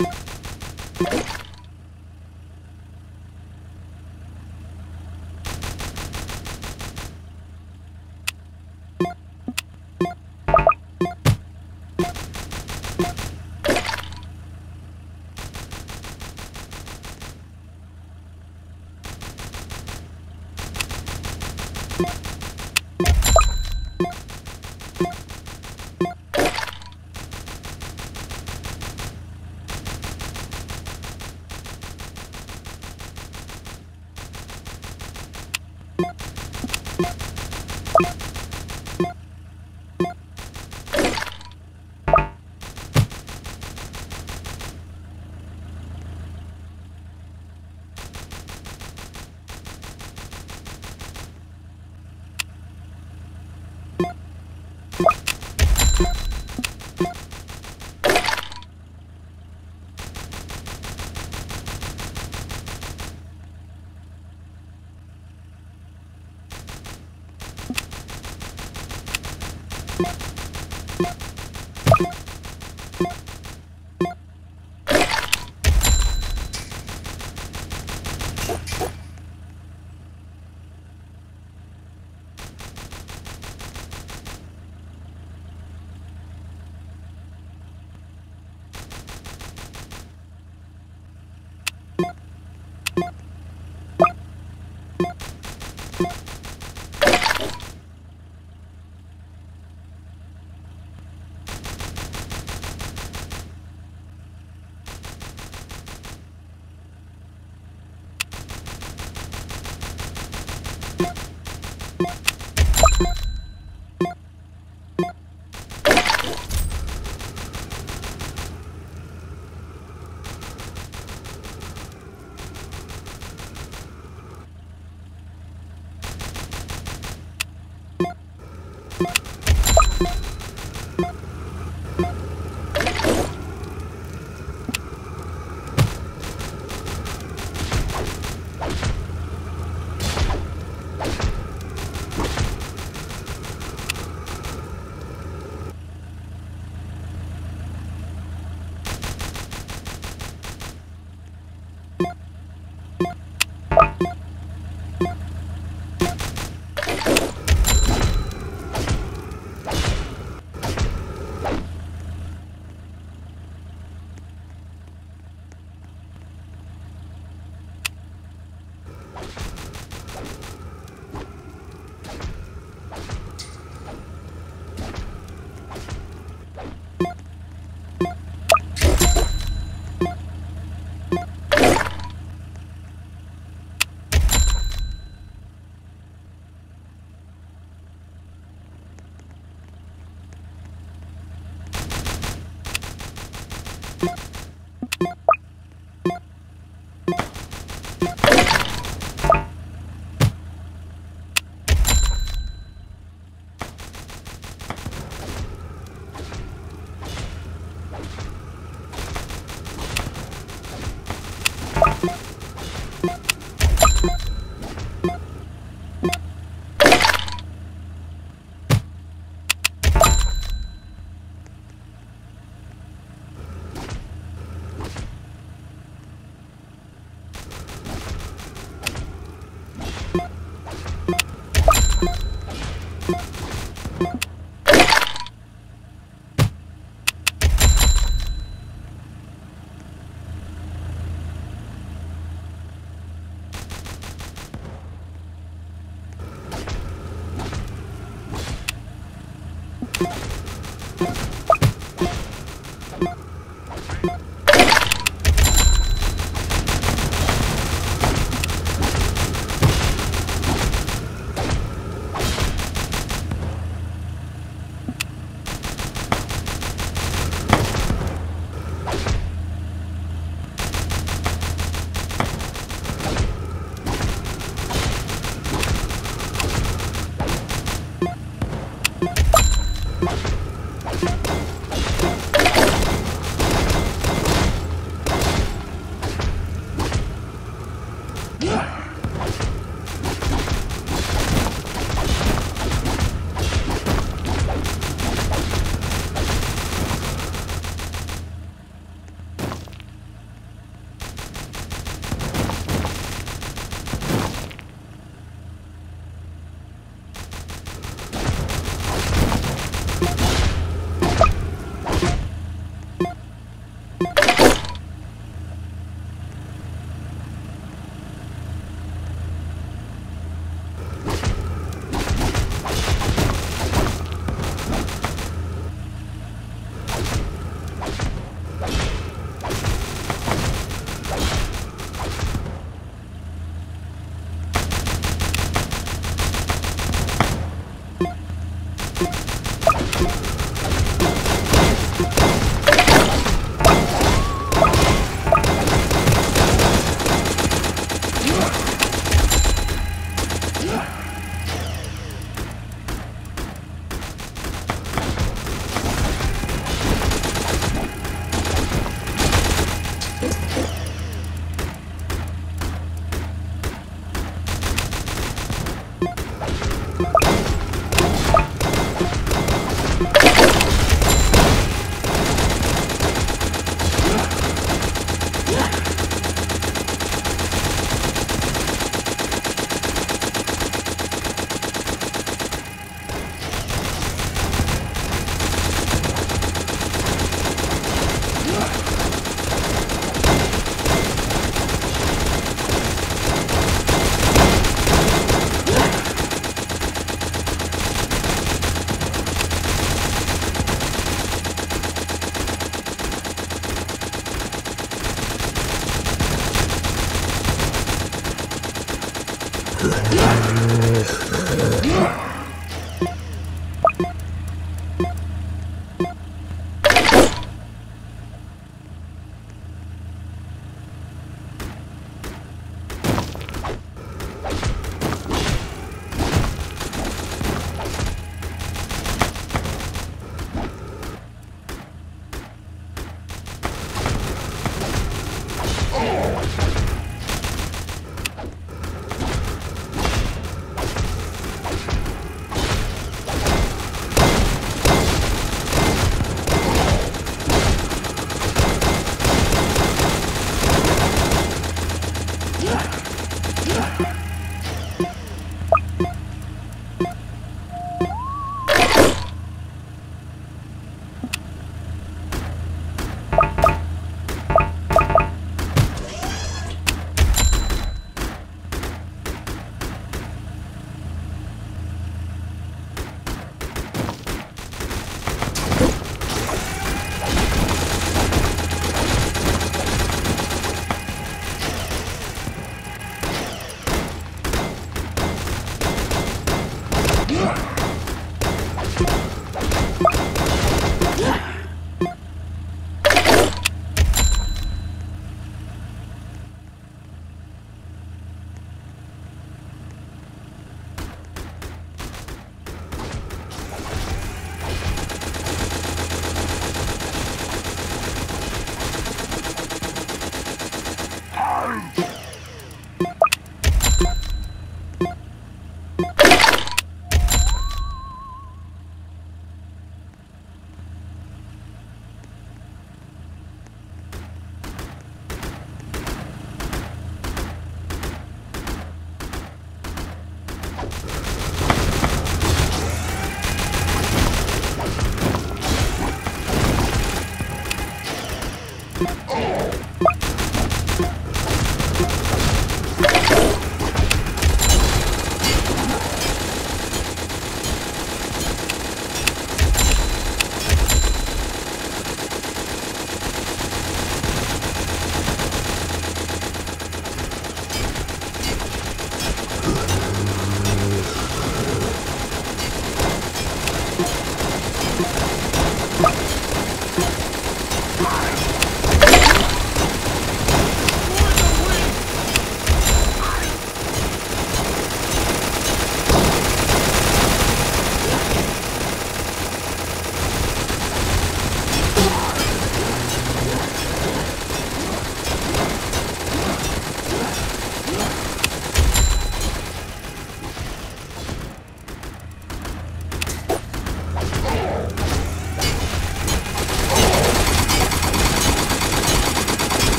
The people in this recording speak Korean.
you 何?